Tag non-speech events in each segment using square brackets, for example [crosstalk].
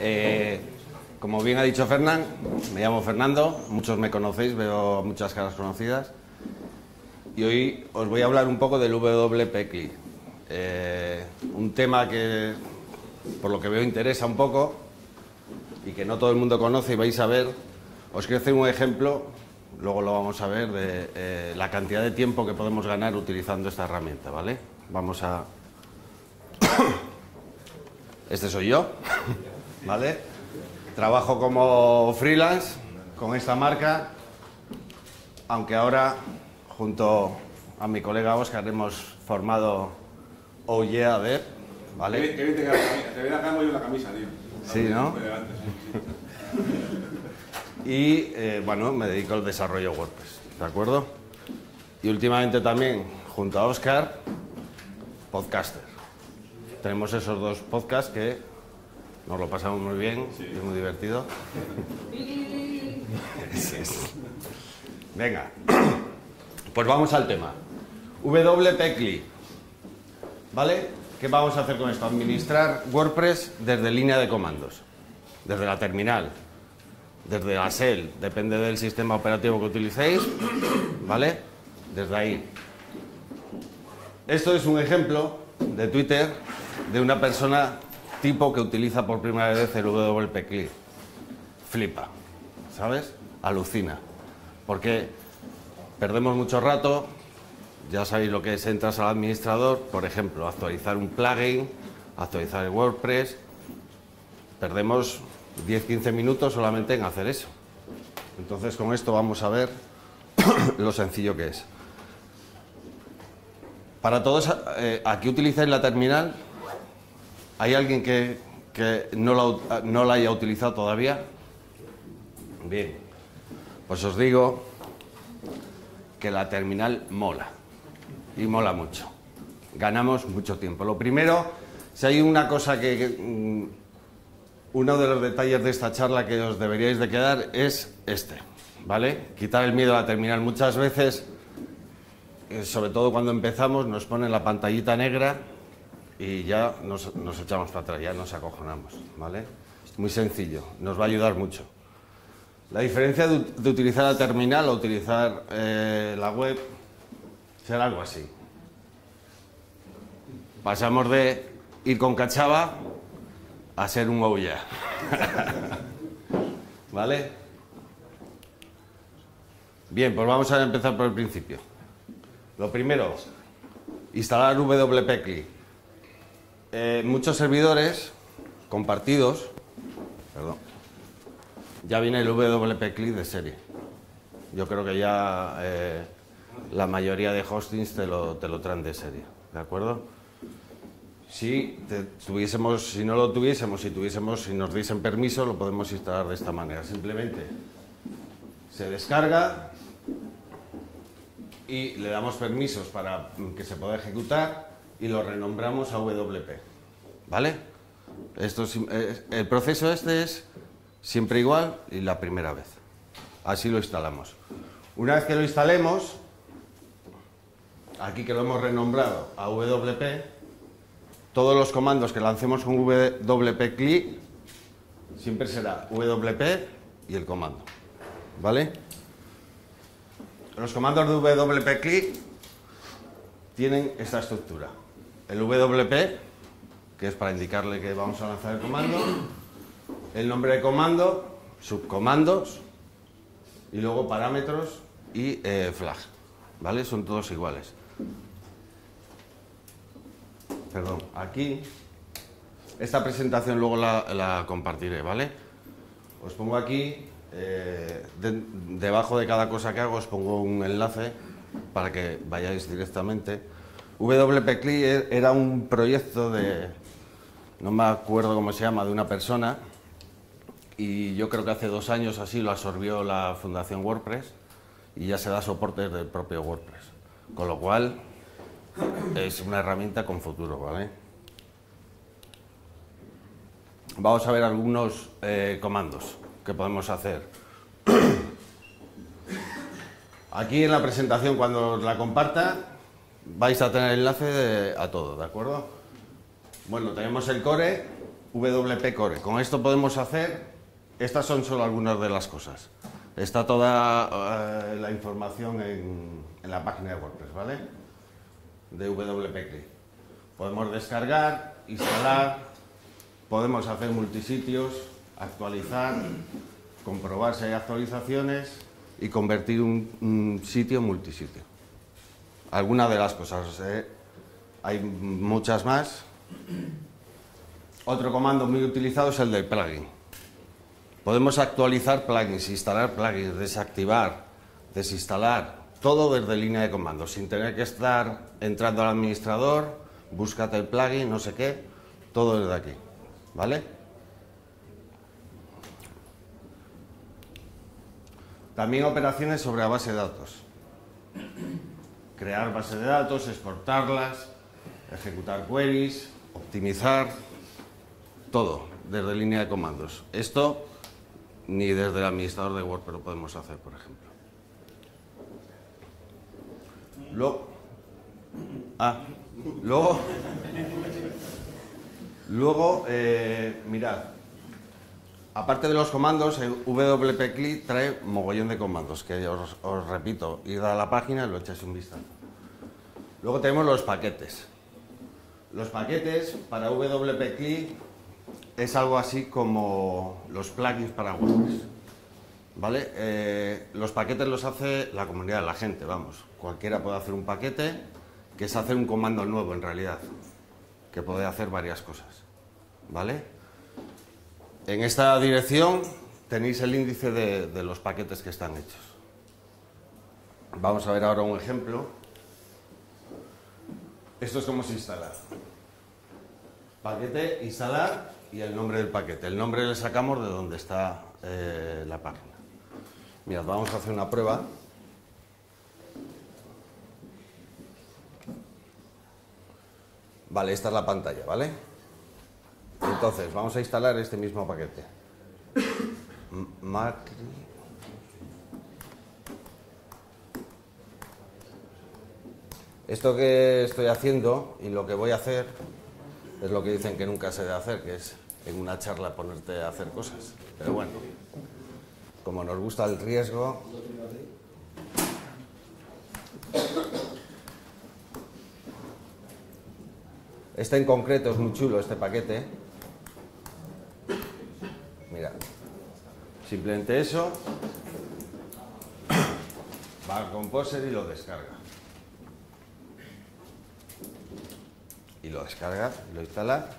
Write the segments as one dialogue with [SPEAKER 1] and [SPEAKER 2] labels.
[SPEAKER 1] Eh, como bien ha dicho Fernán, me llamo Fernando, muchos me conocéis, veo muchas caras conocidas. Y hoy os voy a hablar un poco del WP eh, un tema que, por lo que veo, interesa un poco y que no todo el mundo conoce y vais a ver. Os quiero hacer un ejemplo, luego lo vamos a ver, de eh, la cantidad de tiempo que podemos ganar utilizando esta herramienta, ¿vale? Vamos a... [coughs] Este soy yo, ¿vale? Trabajo como freelance con esta marca, aunque ahora junto a mi colega Oscar hemos formado Oh Yeah Dev, ¿vale?
[SPEAKER 2] Qué bien te, te viene acá muy una camisa, tío.
[SPEAKER 1] Sí, ¿no?
[SPEAKER 2] Muy elegante, sí.
[SPEAKER 1] Y eh, bueno, me dedico al desarrollo WordPress, ¿de acuerdo? Y últimamente también, junto a Oscar, podcaster. Tenemos esos dos podcasts que nos lo pasamos muy bien, es muy divertido. Venga, pues vamos al tema. WP ¿Vale? ¿Qué vamos a hacer con esto? Administrar WordPress desde línea de comandos, desde la terminal, desde la shell, depende del sistema operativo que utilicéis, ¿vale? Desde ahí. Esto es un ejemplo de Twitter de una persona tipo que utiliza por primera vez el WP Flipa, ¿sabes? Alucina. Porque perdemos mucho rato, ya sabéis lo que es, entras al administrador, por ejemplo, actualizar un plugin, actualizar el WordPress, perdemos 10-15 minutos solamente en hacer eso. Entonces con esto vamos a ver [coughs] lo sencillo que es. Para todos, eh, aquí utilizáis la terminal, ¿Hay alguien que, no, la, no la haya utilizado todavía? Bien, pues os digo que la terminal mola y mola mucho. Ganamos mucho tiempo. Lo primero, si hay una cosa que, mm, uno de los detalles de esta charla que os deberíais de quedar es este, ¿vale? Quitar el miedo a la terminal. Muchas veces, eh, sobre todo cuando empezamos, nos ponen la pantallita negra y ya nos, echamos para atrás, ya nos acojonamos, ¿vale? Muy sencillo, nos va a ayudar mucho. La diferencia de, utilizar la terminal o utilizar eh, la web será algo así. Pasamos de ir con cachava a ser un ouya. [laughs] ¿Vale? Bien, pues vamos a empezar por el principio. Lo primero, instalar WP eh, muchos servidores compartidos, perdón, ya viene el WP Click de serie. Yo creo que ya eh, la mayoría de hostings te lo, te lo traen de serie, ¿de acuerdo? Si tuviésemos, si no lo tuviésemos, si tuviésemos, si nos diesen permiso, lo podemos instalar de esta manera. Simplemente se descarga y le damos permisos para que se pueda ejecutar y lo renombramos a WP. ¿Vale? Esto eh, el proceso este es siempre igual y la primera vez. Así lo instalamos. Una vez que lo instalemos, aquí que lo hemos renombrado a WP, todos los comandos que lancemos con WP click siempre será WP y el comando. ¿Vale? Los comandos de WP click tienen esta estructura el WP, que es para indicarle que vamos a lanzar el comando, el nombre de comando, subcomandos y luego parámetros y eh, flag. ¿Vale? Son todos iguales. Perdón, aquí esta presentación luego la, compartiré, ¿vale? Os pongo aquí, eh, debajo de cada cosa que hago os pongo un enlace para que vayáis directamente WPCLI e, era un proyecto de, no me acuerdo cómo se llama, de una persona y yo creo que hace dos años así lo absorbió la Fundación WordPress y ya se da soporte desde el propio WordPress. Con lo cual es una herramienta con futuro, ¿vale? Vamos a ver algunos eh, comandos que podemos hacer. [coughs] Aquí en la presentación, cuando la comparta, vais a tener enlace a todo, ¿de acuerdo? Bueno, tenemos el core, WP Core. Con esto podemos hacer, estas son solo algunas de las cosas. Está toda eh, la información en, la página de WordPress, ¿vale? De WP. Podemos descargar, instalar, podemos hacer multisitios, actualizar, comprobar si hay actualizaciones y convertir un, un sitio en multisitio. Algunas de las cosas. ¿eh? Hay muchas más. Otro comando muy utilizado es el del plugin. Podemos actualizar plugins, instalar plugins, desactivar, desinstalar, todo desde línea de comandos, sin tener que estar entrando al administrador, búscate el plugin, no sé qué, todo desde aquí. ¿Vale? También operaciones sobre la base de datos. Crear base de datos, exportarlas, ejecutar queries, optimizar, todo desde línea de comandos. Esto ni desde el administrador de Word lo podemos hacer, por ejemplo. Luego, ah, luego, luego eh, mirad, aparte de los comandos, el WP Click trae mogollón de comandos, que os, repito, id a la página y lo echáis un vistazo. Luego tenemos los paquetes. Los paquetes para WP Click es algo así como los plugins para WordPress. ¿Vale? Eh, los paquetes los hace la comunidad, la gente, vamos. Cualquiera puede hacer un paquete, que es hacer un comando nuevo en realidad, que puede hacer varias cosas. ¿Vale? En esta dirección tenéis el índice de, los paquetes que están hechos. Vamos a ver ahora un ejemplo. Esto es cómo se instala. Paquete, instalar y el nombre del paquete. El nombre le sacamos de donde está eh, la página. Mirad, vamos a hacer una prueba. Vale, esta es la pantalla, ¿vale? Entonces, vamos a instalar este mismo paquete. Esto que estoy haciendo y lo que voy a hacer es lo que dicen que nunca se debe hacer, que es en una charla ponerte a hacer cosas. Pero bueno, como nos gusta el riesgo... Este en concreto es muy chulo, este paquete. Mira, simplemente eso, va al Composer y lo descarga. y lo descarga, lo instala.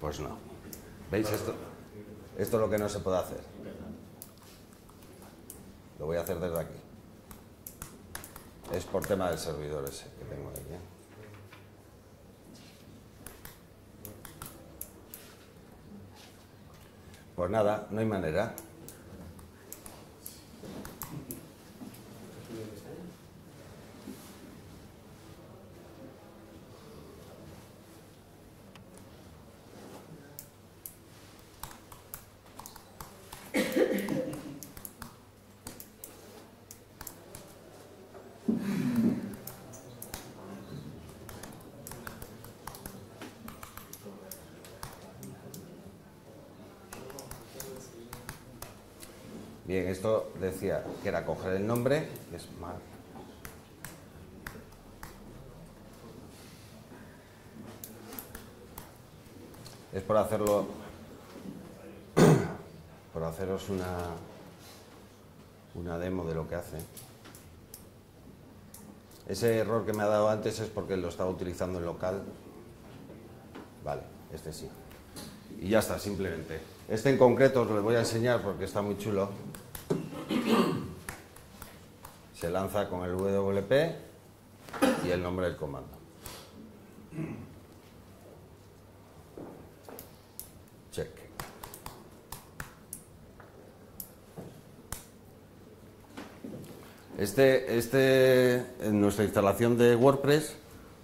[SPEAKER 1] Pues no. ¿Veis esto? Esto es lo que no se puede hacer. Lo voy a hacer desde aquí. Es por tema del servidor ese que tengo ahí. ¿eh? Pues nada, no hay manera. Bien, esto decía que era coger el nombre, que es Mar. Es por hacerlo, [coughs] por haceros una, una demo de lo que hace. Ese error que me ha dado antes es porque lo estaba utilizando en local. Vale, este sí. Y ya está, simplemente. Este en concreto os lo voy a enseñar porque está muy chulo. Se lanza con el WP y el nombre del comando. Check. Este, este, en nuestra instalación de WordPress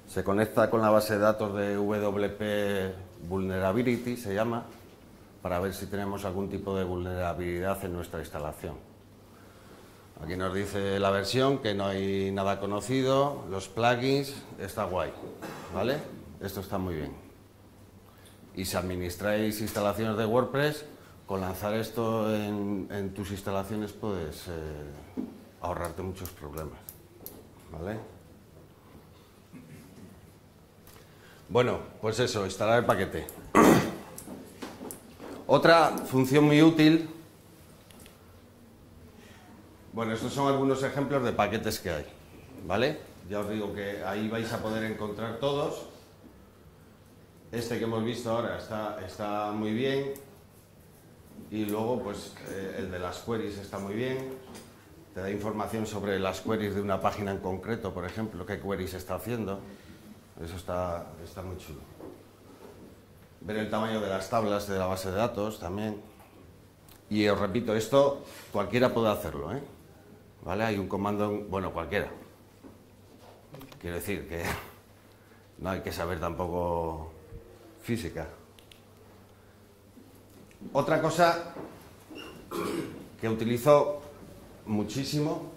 [SPEAKER 1] se conecta con la base de datos de WP Vulnerability, se llama, para ver si tenemos algún tipo de vulnerabilidad en nuestra instalación. Aquí nos dice la versión que no hay nada conocido, los plugins, está guay, ¿vale? Esto está muy bien. Y si administráis instalaciones de WordPress, con lanzar esto en, tus instalaciones puedes eh, ahorrarte muchos problemas. ¿Vale? Bueno, pues eso, instalar el paquete. [coughs] Otra función muy útil. Bueno, estos son algunos ejemplos de paquetes que hay. ¿Vale? Ya os digo que ahí vais a poder encontrar todos. Este que hemos visto ahora está, muy bien. Y luego, pues, eh, el de las queries está muy bien. Te da información sobre las queries de una página en concreto, por ejemplo, qué queries está haciendo. Eso está, está muy chulo. Ver el tamaño de las tablas de la base de datos también. Y os repito, esto cualquiera puede hacerlo, ¿eh? Hay un comando, bueno, cualquiera. Quiero decir que no hay que saber tampoco física. Otra cosa que utilizo muchísimo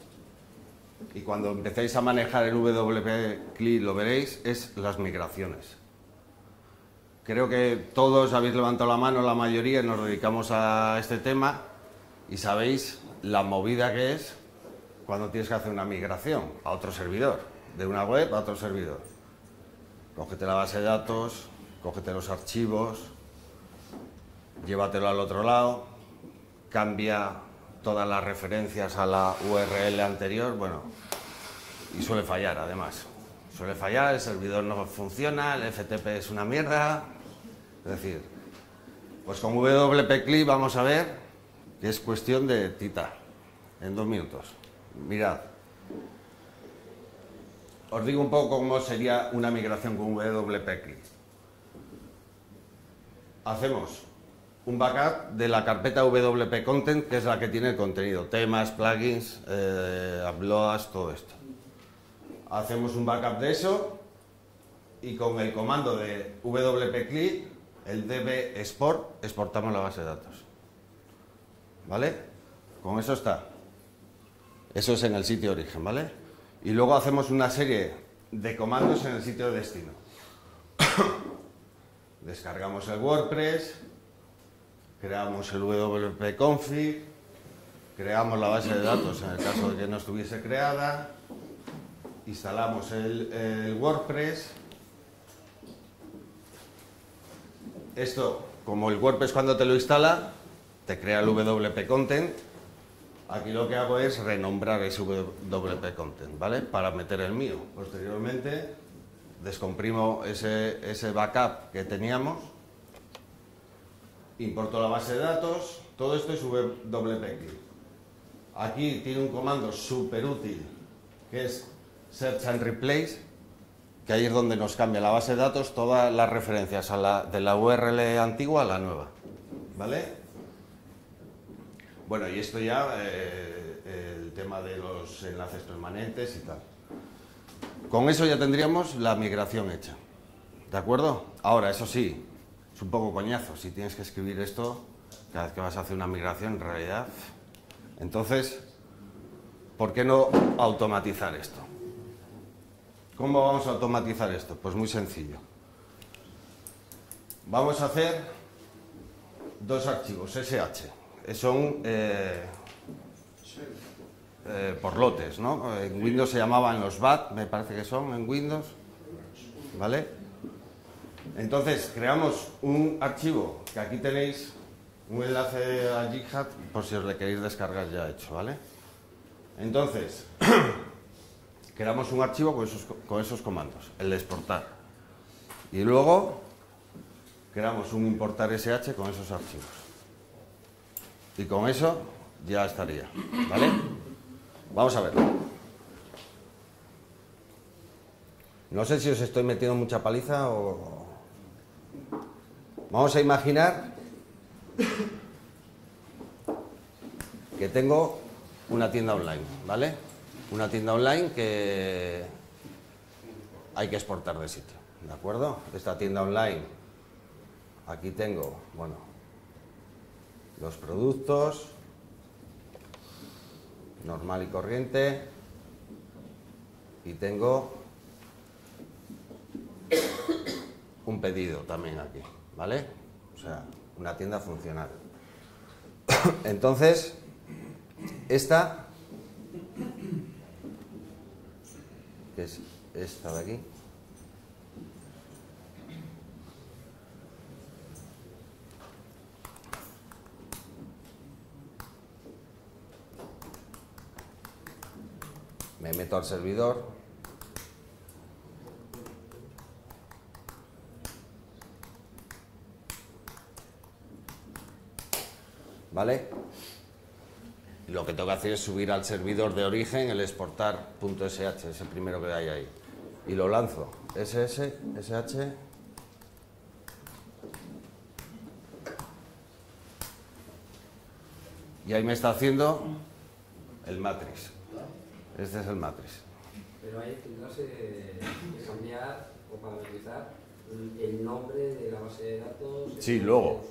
[SPEAKER 1] y cuando empecéis a manejar el WP CLI lo veréis es las migraciones. Creo que todos habéis levantado la mano, la mayoría nos dedicamos a este tema y sabéis la movida que es cuando tienes que hacer una migración a otro servidor, de una web a otro servidor. Cógete la base de datos, cógete los archivos, llévatelo al otro lado, cambia todas las referencias a la URL anterior, bueno, y suele fallar además. Suele fallar, el servidor no funciona, el FTP es una mierda. Es decir, pues con WP CLI vamos a ver que es cuestión de tita, en dos minutos. Mirad, os digo un poco cómo sería una migración con WP CLI. Hacemos un backup de la carpeta WP Content, que es la que tiene el contenido, temas, plugins, eh, uploads, todo esto. Hacemos un backup de eso y con el comando de WP CLI, el db export, exportamos la base de datos. ¿Vale? Con eso está. Eso es en el sitio origen, ¿vale? Y luego hacemos una serie de comandos en el sitio de destino. [coughs] Descargamos el WordPress, creamos el WP config, creamos la base de datos en el caso de que no estuviese creada, instalamos el, el WordPress. Esto, como el WordPress cuando te lo instala, te crea el WP Content. Aquí lo que hago es renombrar ese WP Content, ¿vale? Para meter el mío. Posteriormente, descomprimo ese, ese backup que teníamos importo la base de datos, todo esto es WP Aquí tiene un comando súper útil que es Search and Replace, que ahí es donde nos cambia la base de datos todas las referencias de la URL antigua a la nueva. ¿Vale? Bueno, y esto ya, eh, el tema de los enlaces permanentes y tal. Con eso ya tendríamos la migración hecha. ¿De acuerdo? Ahora, eso sí, es un poco coñazo si tienes que escribir esto cada vez que vas a hacer una migración en realidad. Entonces, ¿por qué no automatizar esto? ¿Cómo vamos a automatizar esto? Pues muy sencillo. Vamos a hacer dos archivos SH. Son eh, eh, por lotes, ¿no? En Windows se llamaban los BAT, me parece que son en Windows. ¿Vale? Entonces, creamos un archivo, que aquí tenéis un enlace a GitHub, por si os le queréis descargar ya hecho, ¿vale? Entonces, [clears throat] creamos un archivo con esos, con esos comandos, el exportar. Y luego, creamos un importar SH con esos archivos. Y con eso ya estaría, ¿vale? Vamos a verlo. No sé si os estoy metiendo mucha paliza o, Vamos a imaginar que tengo una tienda online, ¿vale? Una tienda online que hay que exportar de sitio, ¿de acuerdo? Esta tienda online, aquí tengo, bueno, los productos, normal y corriente, y tengo un pedido también aquí. ¿vale? O sea, una tienda funcional. [coughs] Entonces, esta, que es esta de aquí, me meto al servidor, ¿vale? Lo que tengo que hacer es subir al servidor de origen el exportar.sh, es el primero que hay ahí. Y lo lanzo. SS, SH. Y ahí me está haciendo el matrix. Este es el matrix.
[SPEAKER 3] Pero tendrás que cambiar o parametrizar el nombre de la base de datos.
[SPEAKER 1] Sí, luego.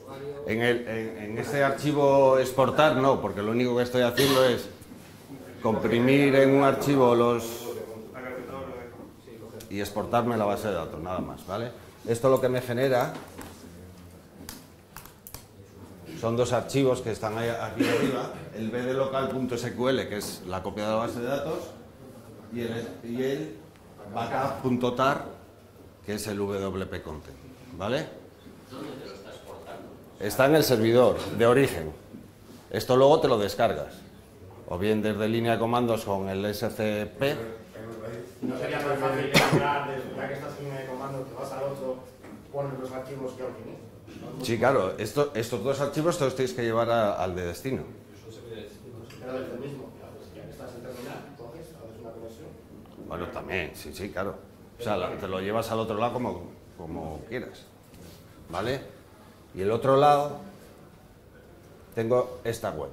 [SPEAKER 1] En, el, en, en este archivo exportar no, porque lo único que estoy haciendo es comprimir en un archivo los y exportarme la base de datos, nada más, ¿vale? Esto lo que me genera son dos archivos que están ahí, aquí arriba, el bdlocal.sql, que es la copia de la base de datos, y el, y el backup.tar, que es el WP content, ¿vale? Está en el servidor de origen. Esto luego te lo descargas. O bien desde línea de comandos con el SCP.
[SPEAKER 4] No sería más fácil entrar, de- ya que estás en el comando, te vas al otro, pones los archivos que optimizas.
[SPEAKER 1] Sí, claro, esto- estos dos archivos te los tienes que llevar al de destino. Bueno, también, sí, sí, claro. O sea, te lo llevas al otro lado como, como quieras. ¿Vale? Y el otro lado tengo esta web.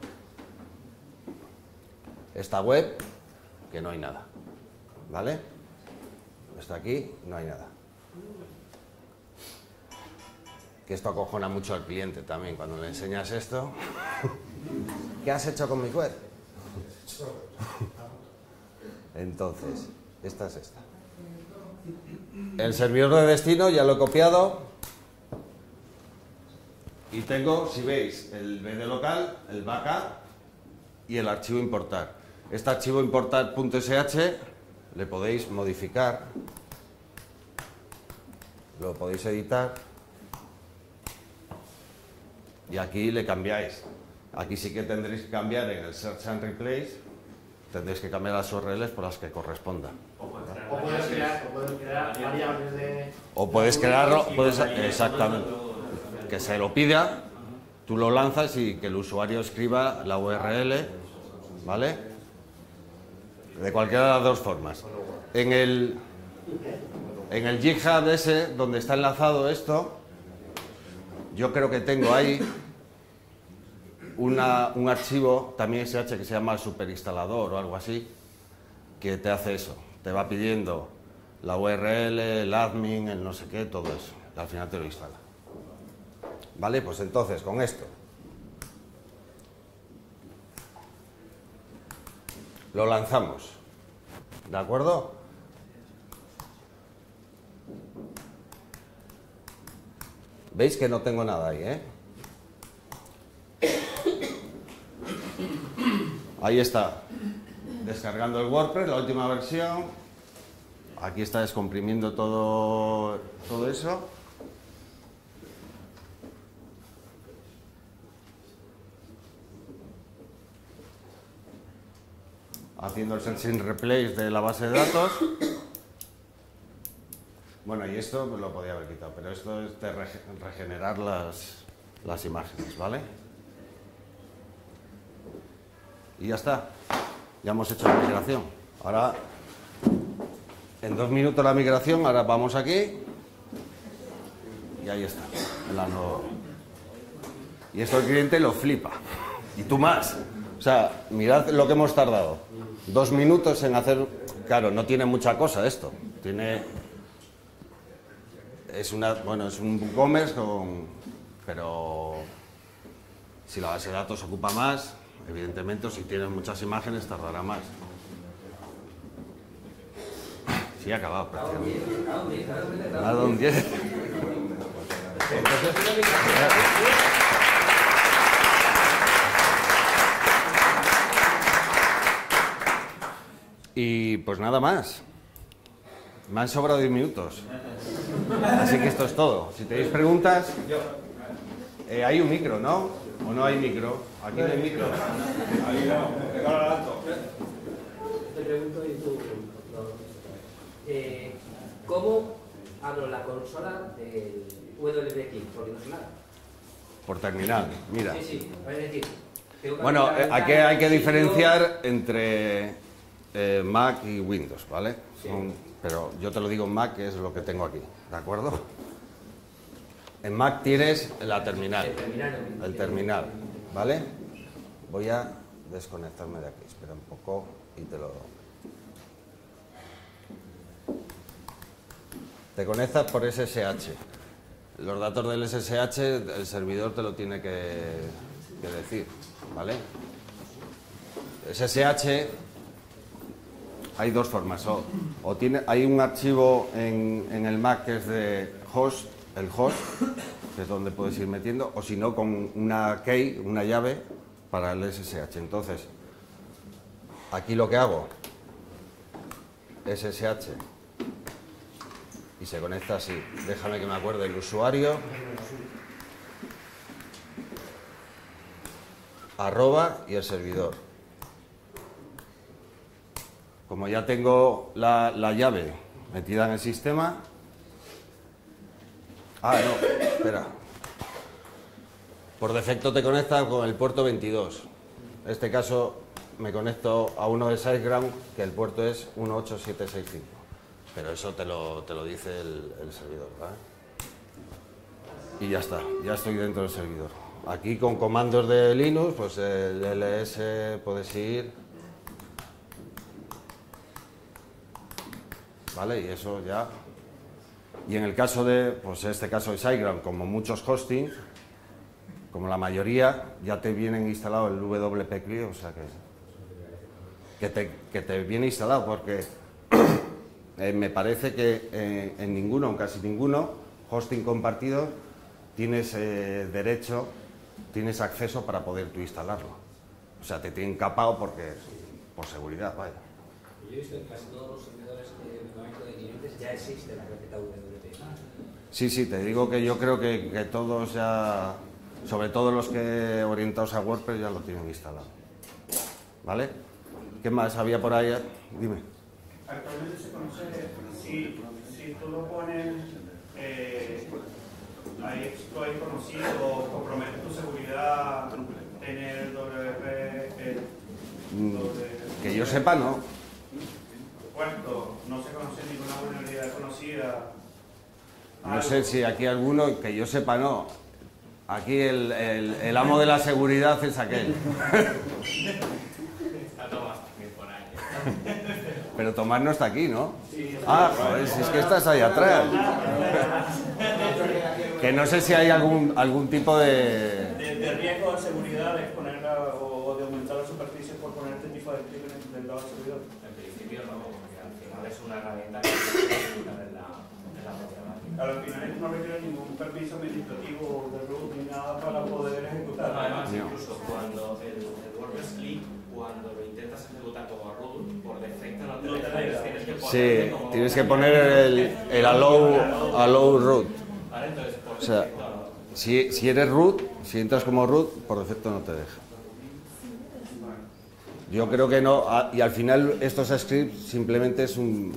[SPEAKER 1] Esta web, que no hay nada. ¿Vale? Está aquí, no hay nada. Que esto acojona mucho al cliente también cuando le enseñas esto. [laughs] ¿Qué has hecho con mi web? [laughs] Entonces, esta es esta. El servidor de destino ya lo he copiado. Y tengo, si veis, el BD local, el backup y el archivo importar. Este archivo importar.sh le podéis modificar, lo podéis editar y aquí le cambiáis. Aquí sí que tendréis que cambiar en el Search and Replace, tendréis que cambiar las URLs por las que correspondan.
[SPEAKER 4] O puedes crear, o puedes crear variables de...
[SPEAKER 1] O puedes crearlo, puedes, exactamente, que se lo pida, tú lo lanzas y que el usuario escriba la URL, ¿vale? De cualquiera de las dos formas. En el, en el GitHub ese, donde está enlazado esto, yo creo que tengo ahí un archivo, también SH, que se llama superinstalador o algo así, que te hace eso. Te va pidiendo la URL, el admin, el no sé qué, todo eso. Y al final te lo instala. Vale, pues entonces con esto. Lo lanzamos. ¿De acuerdo? ¿Veis que no tengo nada ahí, eh? Ahí está. Descargando el WordPress, la última versión. Aquí está descomprimiendo todo, todo eso. Haciendo el and replace de la base de datos. Bueno, y esto pues, lo podía haber quitado, pero esto es de rege- regenerar las, las imágenes, ¿vale? Y ya está. Ya hemos hecho la migración. Ahora, en dos minutos la migración, ahora vamos aquí. Y ahí está. Y esto el cliente lo flipa. Y tú más. O sea, mirad lo que hemos tardado. Dos minutos en hacer... Claro, no tiene mucha cosa esto. Tiene... Es una... Bueno, es un WooCommerce con... Pero... Si la base de datos ocupa más, evidentemente, o si tienes muchas imágenes, tardará más. Sí, ha acabado prácticamente. Ha dado un 10. Y pues nada más. Me han sobrado 10 minutos. Así que esto es todo. Si tenéis preguntas, eh, hay un micro, ¿no? ¿O no hay micro? Aquí no hay micro.
[SPEAKER 2] Ahí no.
[SPEAKER 3] Te pregunto y tú eh, ¿Cómo abro la consola del WebKit? Porque no sé nada.
[SPEAKER 1] Por terminal, mira.
[SPEAKER 3] Sí, sí, es decir,
[SPEAKER 1] Bueno, aquí hay que diferenciar entre eh, Mac y Windows, ¿vale? Son- pero yo te lo digo en Mac, que es lo que tengo aquí, ¿de acuerdo? En Mac tienes la terminal,
[SPEAKER 3] El terminal, el-
[SPEAKER 1] el terminal, ¿vale? Voy a desconectarme de aquí, espera un poco y te lo... Te conectas por SSH. Los datos del SSH el servidor te lo tiene que, que decir, ¿vale? SSH hay dos formas. O, o tiene, hay un archivo en, en el Mac que es de host, el host, que es donde puedes ir metiendo, o si no, con una key, una llave para el SSH. Entonces, aquí lo que hago, SSH, y se conecta así. Déjame que me acuerde el usuario. Arroba y el servidor. Como ya tengo la, la llave metida en el sistema. Ah, no, espera. Por defecto te conecta con el puerto 22. En este caso me conecto a uno de SiteGround, que el puerto es 18765. Pero eso te lo, te lo dice el, el servidor, ¿vale? Y ya está, ya estoy dentro del servidor. Aquí con comandos de Linux, pues el ls puedes ir. Y eso ya. Y en el caso de, pues este caso de SiteGround, como muchos hostings, como la mayoría, ya te vienen instalado el WP CLI, o sea que, que, te, que te viene instalado, porque [clears throat] eh, me parece que eh, en ninguno, casi ninguno, hosting compartido, tienes eh, derecho, tienes acceso para poder tú instalarlo. O sea, te tienen capado porque, por seguridad, vaya.
[SPEAKER 3] Yo he visto en casi todos los servidores que de clientes ya existe la carpeta WP.
[SPEAKER 1] Sí, sí, te digo que yo creo que, que todos ya, sobre todo los que orientados a WordPress, ya lo tienen instalado. ¿Vale? ¿Qué más había por ahí? Dime.
[SPEAKER 5] Actualmente se conoce, si, si tú lo pones, eh, hay exploit conocido, compromete tu seguridad en el WP, el
[SPEAKER 1] Mm,
[SPEAKER 5] WP
[SPEAKER 1] Que yo sepa, no.
[SPEAKER 5] Puesto, no se conoce ninguna vulnerabilidad conocida.
[SPEAKER 1] No
[SPEAKER 5] Algo.
[SPEAKER 1] sé si aquí alguno, que yo sepa, no. Aquí el, el- el amo de la seguridad es aquel. Pero Tomás no está aquí, ¿no? Ah, joder, si es que estás ahí atrás. Que no sé si hay algún, algún tipo de
[SPEAKER 5] riesgo de seguridad de exponer la- o de aumentar la superficie por poner este tipo de crímenes del lado del servidor.
[SPEAKER 6] En principio no, porque al final es una herramienta que se ejecuta en la, en la propia máquina.
[SPEAKER 5] Al final no requiere ningún permiso administrativo de root ni nada para poder ejecutar.
[SPEAKER 6] Además, incluso cuando el, el WordPress click, cuando lo intentas ejecutar como root, por defecto no te
[SPEAKER 5] No
[SPEAKER 6] deja, tienes que
[SPEAKER 1] Sí,
[SPEAKER 6] como-
[SPEAKER 1] tienes que poner el, el allow, allow root.
[SPEAKER 6] ¿Vale? Entonces, por
[SPEAKER 1] O sea, Si, si eres root, si entras como root, por defecto no te deja. Yo creo que no, a- y al final estos scripts simplemente es un,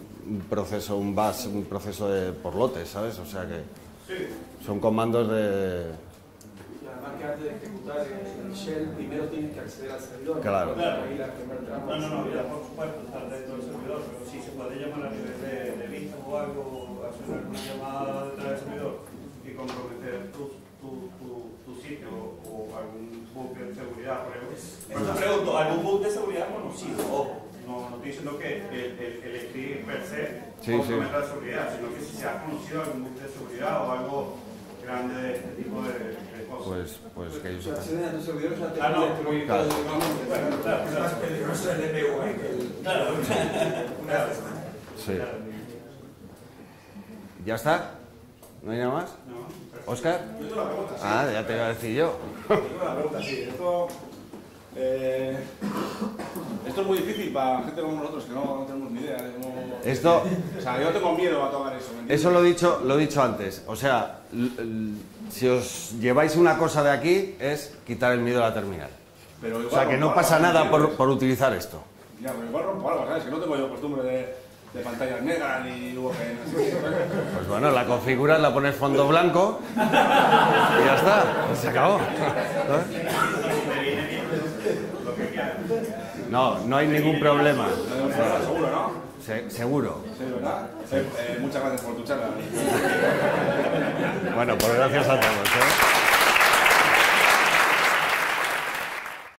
[SPEAKER 1] proceso, un bash, un proceso de por lotes, ¿sabes? O sea que son comandos de...
[SPEAKER 7] Y además que antes de ejecutar el shell, primero tienes que acceder al servidor.
[SPEAKER 1] Claro.
[SPEAKER 7] Ahí la.
[SPEAKER 5] No, no, no, ya por supuesto, estar dentro del servidor, pero si se puede llamar a nivel de, de vista o algo, hacer alguna llamada detrás del servidor y comprometer tu, tu, tu, tu sitio o algún bug de seguridad, por ejemplo. Eso pregunto, ¿algún bug de seguridad conocido? Ojo, no, no estoy diciendo que el, el, el script per se
[SPEAKER 1] Sí,
[SPEAKER 5] comprometa la seguridad, sino que si se ha conocido algún bug de seguridad o algo grande de este tipo de, de cosas.
[SPEAKER 1] Pues, pues que yo
[SPEAKER 7] Si
[SPEAKER 1] sepa.
[SPEAKER 7] accedes a tu servidor ya te
[SPEAKER 5] Ah, no.
[SPEAKER 7] destruir
[SPEAKER 1] Claro.
[SPEAKER 7] todo nuevamente.
[SPEAKER 5] Bueno, claro,
[SPEAKER 7] Es
[SPEAKER 5] claro.
[SPEAKER 7] más peligroso el DPU que el...
[SPEAKER 5] Claro.
[SPEAKER 7] Una vez más.
[SPEAKER 1] Sí. ¿Ya está? ¿No hay nada más?
[SPEAKER 2] No.
[SPEAKER 1] ¿Oscar?
[SPEAKER 2] Yo tengo una pregunta, sí.
[SPEAKER 1] Ah, ya te iba a decir yo.
[SPEAKER 2] Tengo una pregunta, sí. Esto, eh, esto es muy difícil para gente como nosotros que no, no tenemos ni idea de cómo...
[SPEAKER 1] Esto,
[SPEAKER 2] O sea, yo tengo miedo a tocar eso,
[SPEAKER 1] eso lo he dicho, lo he dicho antes. O sea, si os lleváis una cosa de aquí es quitar el miedo a la terminal.
[SPEAKER 2] Pero
[SPEAKER 1] O sea, que no pasa nada por, por utilizar esto.
[SPEAKER 2] Ya, pero igual rompo algo, ¿sabes? Que no tengo yo costumbre de, de pantallas negras ni VPN.
[SPEAKER 1] Pues bueno, la configuras, la pones fondo blanco y ya está, se acabó. No, no hay ningún problema.
[SPEAKER 2] Seguro, ¿no?
[SPEAKER 1] Se- seguro.
[SPEAKER 2] Sí, ¿verdad? Eh, muchas gracias por tu charla.
[SPEAKER 1] Bueno, pues gracias a todos. ¿eh?